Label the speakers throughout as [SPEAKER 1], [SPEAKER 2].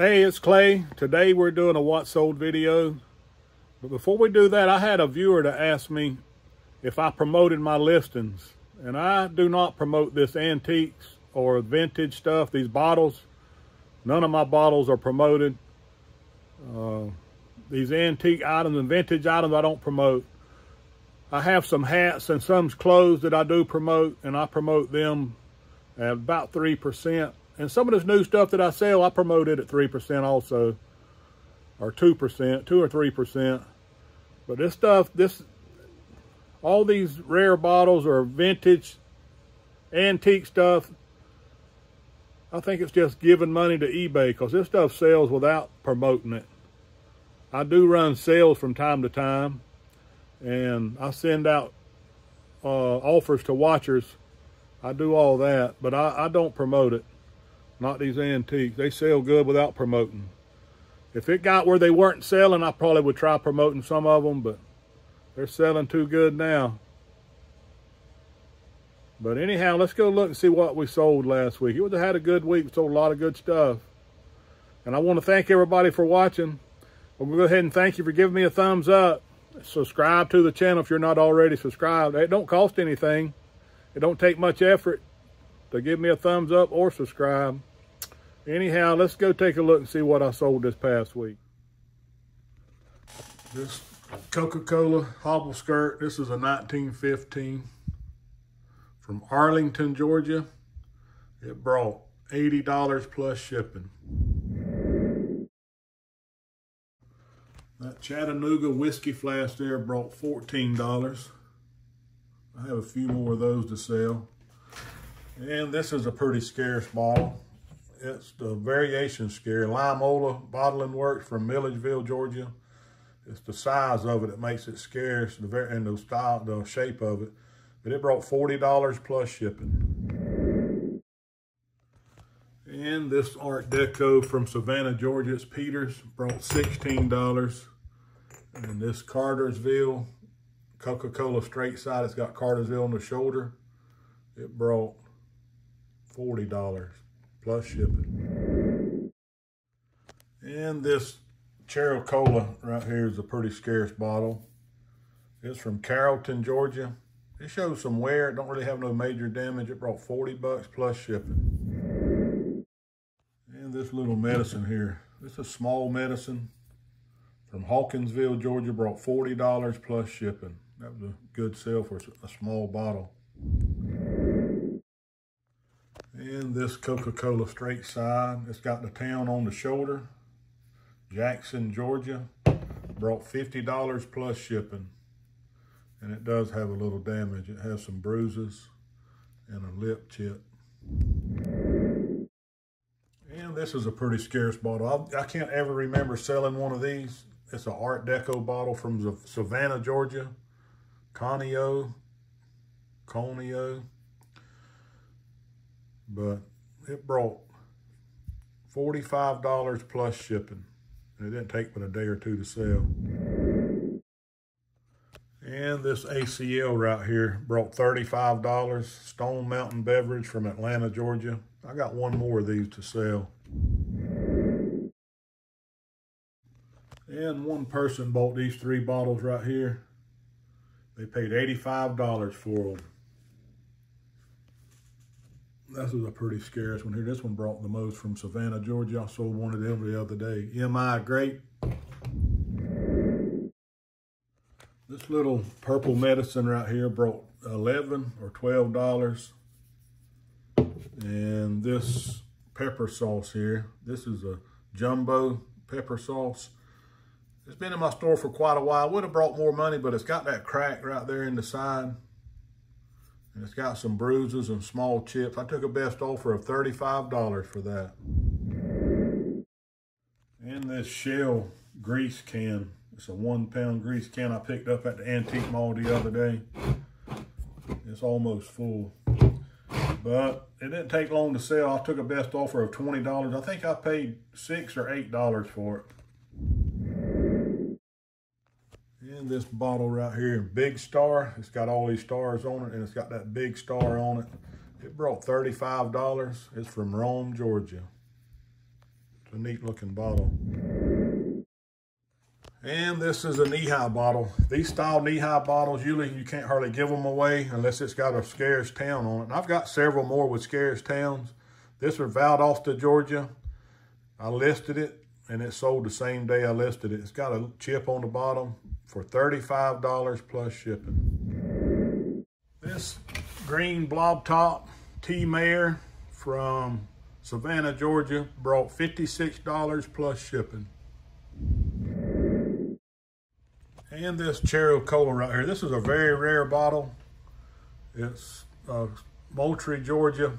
[SPEAKER 1] Hey, it's Clay. Today we're doing a what sold video. But before we do that, I had a viewer to ask me if I promoted my listings. And I do not promote this antiques or vintage stuff, these bottles. None of my bottles are promoted. Uh, these antique items and vintage items I don't promote. I have some hats and some clothes that I do promote, and I promote them at about 3%. And some of this new stuff that I sell, I promote it at 3% also, or 2%, 2 or 3%. But this stuff, this, all these rare bottles or vintage, antique stuff, I think it's just giving money to eBay because this stuff sells without promoting it. I do run sales from time to time and I send out uh, offers to watchers. I do all that, but I, I don't promote it. Not these antiques. They sell good without promoting. If it got where they weren't selling, I probably would try promoting some of them, but they're selling too good now. But anyhow, let's go look and see what we sold last week. It was had a good week. We sold a lot of good stuff. And I want to thank everybody for watching. We'll go ahead and thank you for giving me a thumbs up. Subscribe to the channel if you're not already subscribed. It don't cost anything. It don't take much effort to give me a thumbs up or subscribe. Anyhow, let's go take a look and see what I sold this past week. This Coca-Cola hobble skirt. This is a 1915 from Arlington, Georgia. It brought $80 plus shipping. That Chattanooga whiskey flask there brought $14. I have a few more of those to sell. And this is a pretty scarce bottle. It's the Variation Scare Limola Bottling Works from Milledgeville, Georgia. It's the size of it that makes it scarce the ver and the style, the shape of it. But it brought $40 plus shipping. And this Art Deco from Savannah, Georgia, it's Peters, brought $16. And this Cartersville Coca-Cola straight side, it's got Cartersville on the shoulder. It brought $40 plus shipping. And this Cherry Cola right here is a pretty scarce bottle. It's from Carrollton, Georgia. It shows some wear. It don't really have no major damage. It brought 40 bucks plus shipping. And this little medicine here. This is a small medicine from Hawkinsville, Georgia, brought $40 plus shipping. That was a good sale for a small bottle. And this Coca-Cola straight side, it's got the town on the shoulder. Jackson, Georgia, brought $50 plus shipping. And it does have a little damage. It has some bruises and a lip chip. And this is a pretty scarce bottle. I, I can't ever remember selling one of these. It's an Art Deco bottle from Savannah, Georgia. Conio. Conio. But it brought $45 plus shipping. And it didn't take but a day or two to sell. And this ACL right here brought $35. Stone Mountain Beverage from Atlanta, Georgia. I got one more of these to sell. And one person bought these three bottles right here. They paid $85 for them. This is a pretty scarce one here. This one brought the most from Savannah, Georgia. I sold one of them the other day. MI Great. This little purple medicine right here brought 11 or $12. And this pepper sauce here, this is a jumbo pepper sauce. It's been in my store for quite a while. Would have brought more money, but it's got that crack right there in the side. And it's got some bruises and small chips. I took a best offer of $35 for that. And this Shell grease can. It's a one pound grease can I picked up at the antique mall the other day. It's almost full. But it didn't take long to sell. I took a best offer of $20. I think I paid six or $8 for it. And this bottle right here, Big Star, it's got all these stars on it and it's got that big star on it. It brought $35. It's from Rome, Georgia. It's a neat looking bottle. And this is a knee-high bottle. These style knee-high bottles, usually you can't hardly give them away unless it's got a Scarce Town on it. And I've got several more with Scarce Towns. This was Valdosta, Georgia. I listed it and it sold the same day I listed it. It's got a chip on the bottom for $35 plus shipping. This green blob top T-Mare from Savannah, Georgia brought $56 plus shipping. And this Cherry Cola right here. This is a very rare bottle. It's uh, Moultrie, Georgia.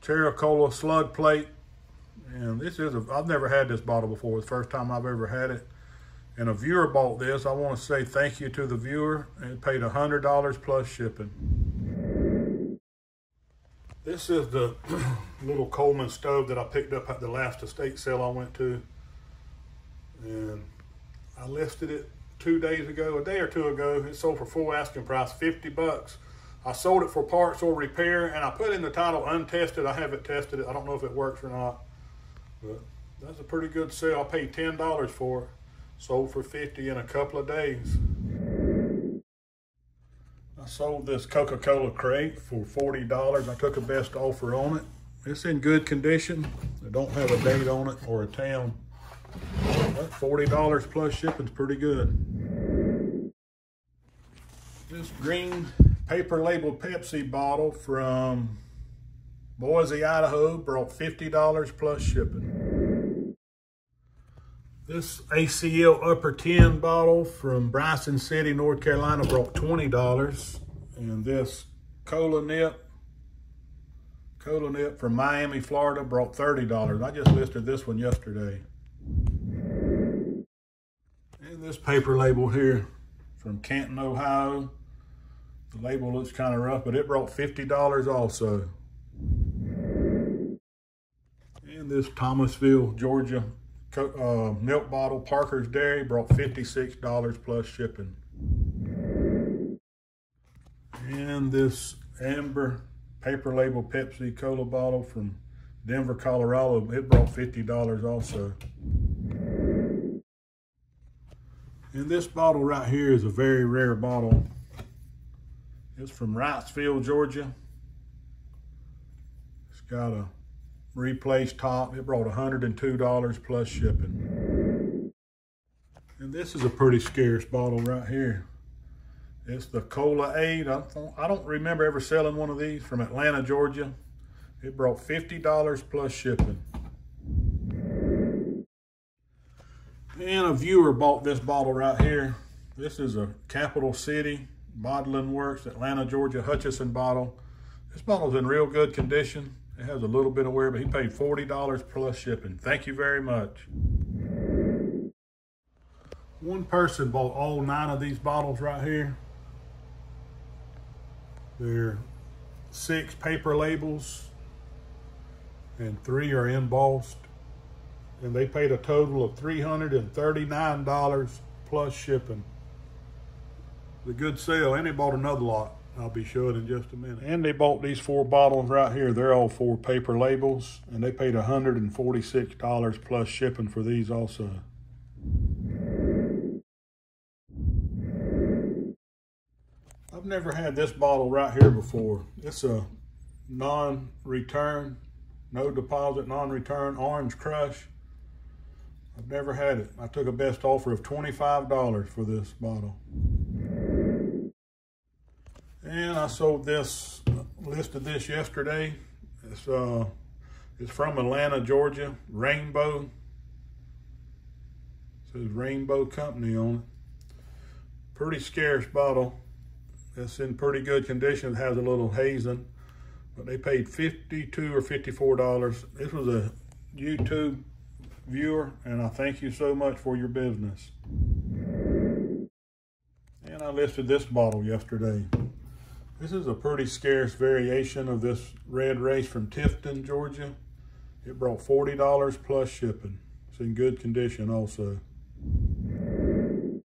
[SPEAKER 1] Cherry Cola slug plate. And this is, a, I've never had this bottle before. It's the first time I've ever had it. And a viewer bought this. I want to say thank you to the viewer. And paid $100 plus shipping. This is the little Coleman stove that I picked up at the last estate sale I went to. And I listed it two days ago, a day or two ago. It sold for full asking price, 50 bucks. I sold it for parts or repair, and I put in the title untested. I haven't tested it. I don't know if it works or not, but that's a pretty good sale. I paid $10 for it. Sold for 50 in a couple of days. I sold this Coca-Cola crate for $40. I took a best offer on it. It's in good condition. It don't have a date on it or a town. But $40 plus shipping's pretty good. This green paper labeled Pepsi bottle from Boise, Idaho brought $50 plus shipping. This ACL Upper Ten bottle from Bryson City, North Carolina brought $20. And this Cola Nip, Cola Nip from Miami, Florida brought $30. I just listed this one yesterday. And this paper label here from Canton, Ohio. The label looks kind of rough, but it brought $50 also. And this Thomasville, Georgia uh, milk bottle, Parker's Dairy, brought $56 plus shipping. And this amber paper label Pepsi Cola bottle from Denver, Colorado, it brought $50 also. And this bottle right here is a very rare bottle. It's from Wrightsville, Georgia. It's got a replaced top. It brought $102 plus shipping. And this is a pretty scarce bottle right here. It's the Cola 8. I don't, I don't remember ever selling one of these from Atlanta, Georgia. It brought $50 plus shipping. And a viewer bought this bottle right here. This is a Capital City Bottling Works, Atlanta, Georgia, Hutchison bottle. This bottle's in real good condition. It has a little bit of wear, but he paid $40 plus shipping. Thank you very much. One person bought all nine of these bottles right here. They're six paper labels and three are embossed. And they paid a total of $339 plus shipping. The good sale, and they bought another lot. I'll be showing in just a minute. And they bought these four bottles right here. They're all four paper labels, and they paid $146 plus shipping for these also. I've never had this bottle right here before. It's a non-return, no deposit, non-return orange crush. I've never had it. I took a best offer of $25 for this bottle. And I sold this, listed this yesterday. It's, uh, it's from Atlanta, Georgia, Rainbow. It says Rainbow Company on it. Pretty scarce bottle. It's in pretty good condition. It has a little hazing, but they paid 52 or $54. This was a YouTube viewer, and I thank you so much for your business. And I listed this bottle yesterday. This is a pretty scarce variation of this red race from Tifton, Georgia. It brought $40 plus shipping. It's in good condition also. And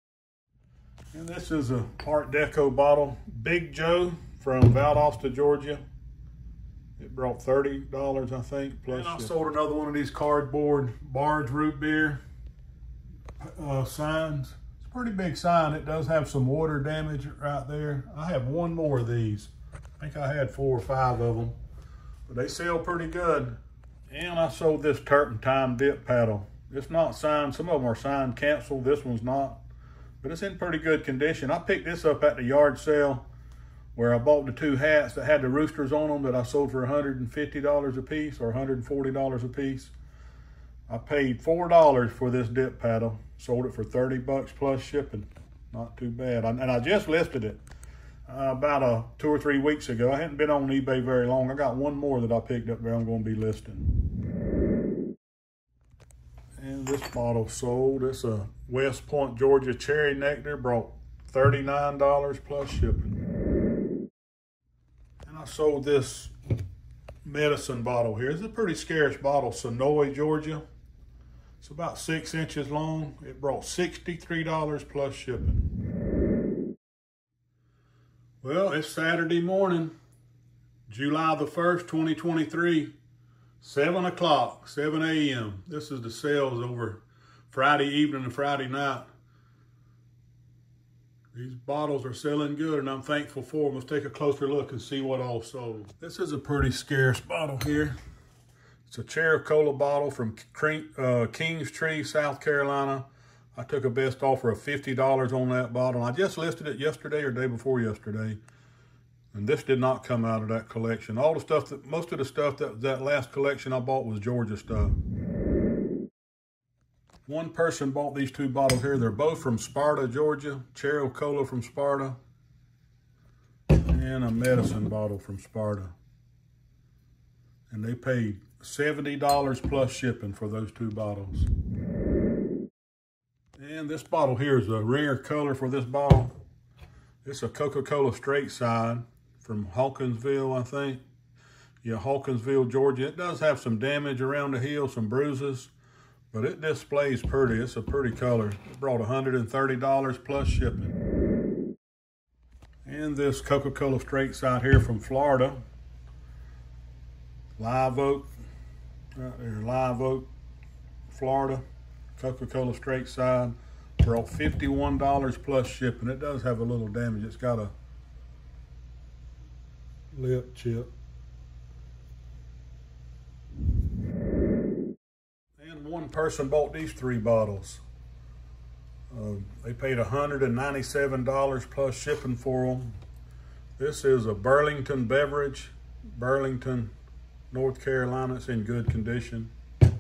[SPEAKER 1] this is a Art Deco bottle, Big Joe from Valdosta, Georgia. It brought $30, I think, plus. And I sold another one of these cardboard Barq's root beer uh, signs. Pretty big sign. It does have some water damage right there. I have one more of these. I think I had four or five of them. But they sell pretty good. And I sold this turpentine dip paddle. It's not signed. Some of them are signed canceled. This one's not. But it's in pretty good condition. I picked this up at the yard sale where I bought the two hats that had the roosters on them that I sold for $150 a piece or $140 a piece. I paid $4 for this dip paddle, sold it for 30 bucks plus shipping. Not too bad. and I just listed it uh, about two or three weeks ago. I hadn't been on eBay very long. I got one more that I picked up there I'm going to be listing. And this bottle sold. It's a West Point, Georgia cherry nectar. Brought $39 plus shipping And I sold this medicine bottle here. It's a pretty scarce bottle, Senoia, Georgia. It's about six inches long. It brought $63 plus shipping. Well, it's Saturday morning, July the 1st, 2023, 7 o'clock, 7 a.m. This is the sales over Friday evening and Friday night. These bottles are selling good and I'm thankful for them. Let's take a closer look and see what all sold. This is a pretty scarce bottle here. It's a Cherry Cola bottle from uh, Kingstree, South Carolina. I took a best offer of $50 on that bottle. I just listed it yesterday or day before yesterday. And this did not come out of that collection. All the stuff that, most of the stuff that that last collection I bought was Georgia stuff. One person bought these two bottles here. They're both from Sparta, Georgia. Cherry Cola from Sparta. And a medicine bottle from Sparta. And they paid $70 plus shipping for those two bottles. And this bottle here is a rare color for this bottle. It's a Coca-Cola straight side from Hawkinsville, I think. Yeah, Hawkinsville, Georgia. It does have some damage around the heel, some bruises. But it displays pretty. It's a pretty color. It brought $130 plus shipping. And this Coca-Cola straight side here from Florida. Live Oak. Right there, Live Oak, Florida. Coca-Cola straight side. Brought $51 plus shipping. It does have a little damage. It's got a lip chip. And one person bought these three bottles. Uh, they paid $197 plus shipping for them. This is a Burlington beverage, Burlington, North Carolina. It's in good condition. It's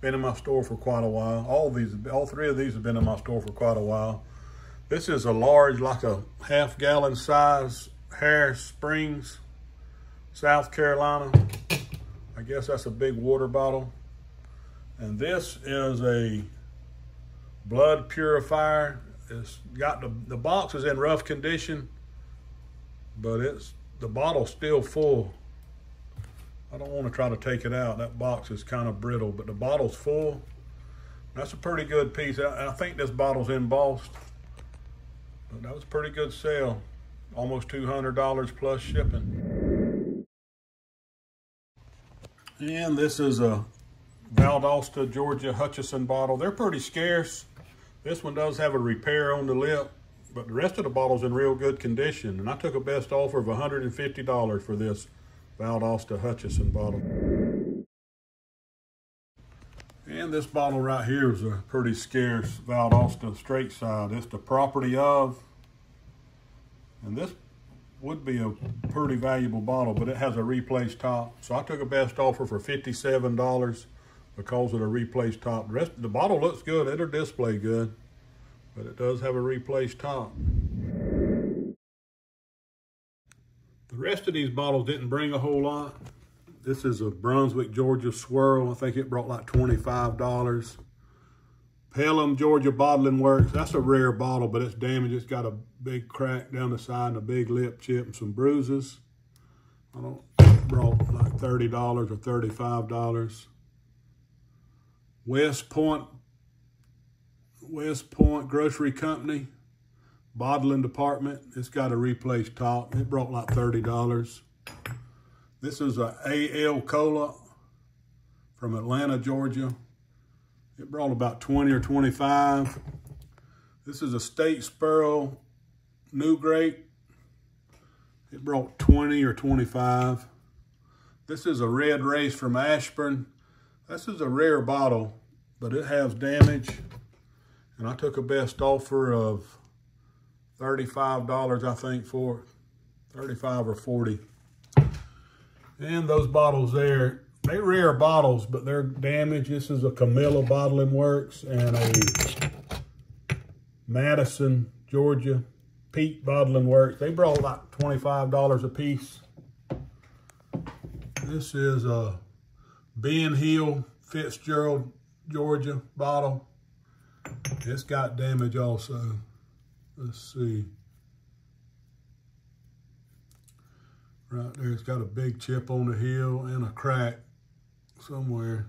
[SPEAKER 1] been in my store for quite a while. All these, all three of these have been in my store for quite a while. This is a large, like a half gallon size Harris Springs, South Carolina. I guess that's a big water bottle. And this is a blood purifier. It's got the, the box is in rough condition, but it's the bottle's still full. I don't want to try to take it out. That box is kind of brittle, but the bottle's full. That's a pretty good piece. I, I think this bottle's embossed, but that was a pretty good sale. Almost $200 plus shipping. And this is a Valdosta, Georgia Hutchison bottle. They're pretty scarce. This one does have a repair on the lip, but the rest of the bottle's in real good condition. And I took a best offer of $150 for this Valdosta Hutchison bottle. And this bottle right here is a pretty scarce Valdosta straight side. It's the property of, and this would be a pretty valuable bottle, but it has a replaced top. So I took a best offer for $57 because of the replaced top. The rest the bottle looks good. It'll display good, but it does have a replaced top. The rest of these bottles didn't bring a whole lot. This is a Brunswick, Georgia swirl. I think it brought like $25. Pelham, Georgia Bottling Works. That's a rare bottle, but it's damaged. It's got a big crack down the side and a big lip chip and some bruises. I don't brought like $30 or $35. West Point, West Point Grocery Company, bottling department. It's got a replaced top. It brought like $30. This is a AL Cola from Atlanta, Georgia. It brought about 20 or 25. This is a Statesboro NuGrape. It brought 20 or 25. This is a Red Race from Ashburn. This is a rare bottle, but it has damage. And I took a best offer of $35, I think, for it. 35 or 40. And those bottles there, they rare bottles, but they're damaged. This is a Camilla Bottling Works and a Madison, Georgia, Pete Bottling Works. They brought about $25 a piece. This is a Ben Hill Fitzgerald, Georgia bottle. It's got damage also. Let's see. Right there, it's got a big chip on the heel and a crack somewhere.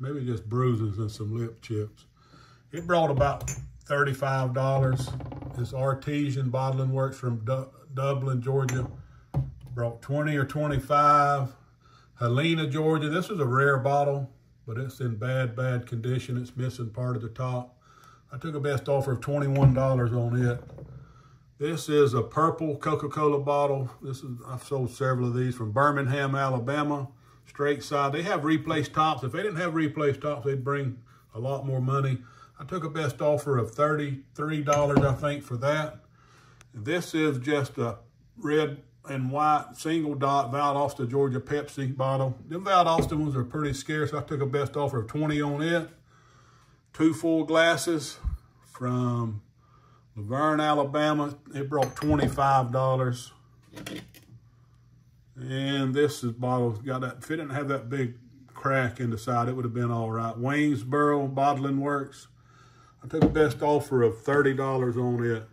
[SPEAKER 1] Maybe just bruises and some lip chips. It brought about $35. This Artesian Bottling Works from du Dublin, Georgia. Brought 20 or 25. Helena, Georgia. This is a rare bottle, but it's in bad, bad condition. It's missing part of the top. I took a best offer of $21 on it. This is a purple Coca-Cola bottle. This is I've sold several of these from Birmingham, Alabama. Straight side. They have replaced tops. If they didn't have replaced tops, they'd bring a lot more money. I took a best offer of $33, I think, for that. This is just a red and white single dot Valdosta, Georgia Pepsi bottle. Them Valdosta ones are pretty scarce. I took a best offer of 20 on it. Two full glasses from La Vergne, Alabama. It brought $25. And this is bottle got that, if it didn't have that big crack in the side, it would have been all right. Waynesboro Bottling Works. I took the best offer of $30 on it.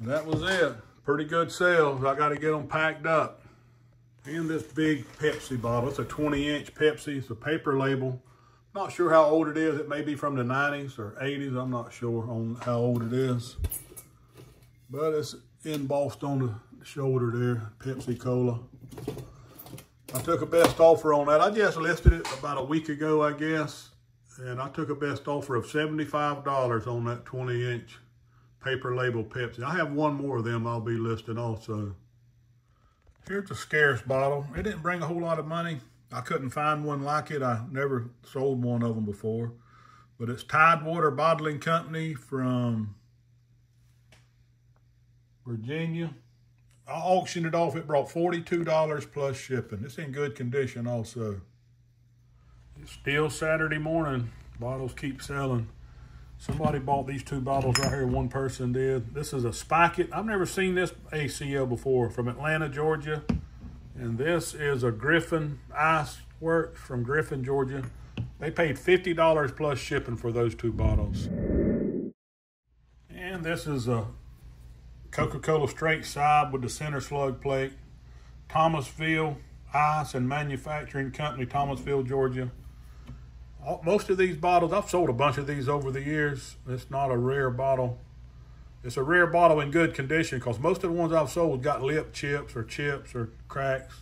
[SPEAKER 1] That was it. Pretty good sales. I got to get them packed up. And this big Pepsi bottle. It's a 20 inch Pepsi. It's a paper label. Not sure how old it is. It may be from the 90s or 80s. I'm not sure on how old it is. But it's embossed on the shoulder there, Pepsi Cola. I took a best offer on that. I just listed it about a week ago, I guess. And I took a best offer of $75 on that 20 inch paper label Pepsi. I have one more of them I'll be listing also. Here's a scarce bottle. It didn't bring a whole lot of money. I couldn't find one like it. I never sold one of them before. But it's Tidewater Bottling Company from Virginia. I auctioned it off. It brought $42 plus shipping. It's in good condition also. It's still Saturday morning. Bottles keep selling. Somebody bought these two bottles right here. One person did. This is a Spike It. I've never seen this ACL before from Atlanta, Georgia. And this is a Griffin Ice Works from Griffin, Georgia. They paid $50 plus shipping for those two bottles. And this is a Coca-Cola straight side with the center slug plate. Thomasville Ice and Manufacturing Company, Thomasville, Georgia. Most of these bottles, I've sold a bunch of these over the years. It's not a rare bottle. It's a rare bottle in good condition because most of the ones I've sold got lip chips or chips or cracks.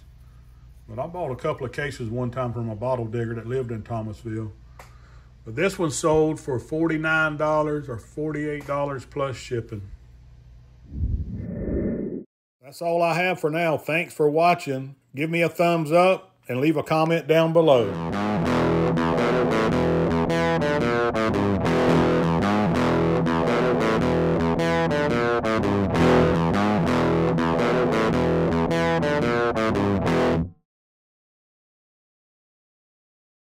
[SPEAKER 1] But I bought a couple of cases one time from a bottle digger that lived in Thomasville. But this one sold for $49 or $48 plus shipping. That's all I have for now. Thanks for watching. Give me a thumbs up and leave a comment down below.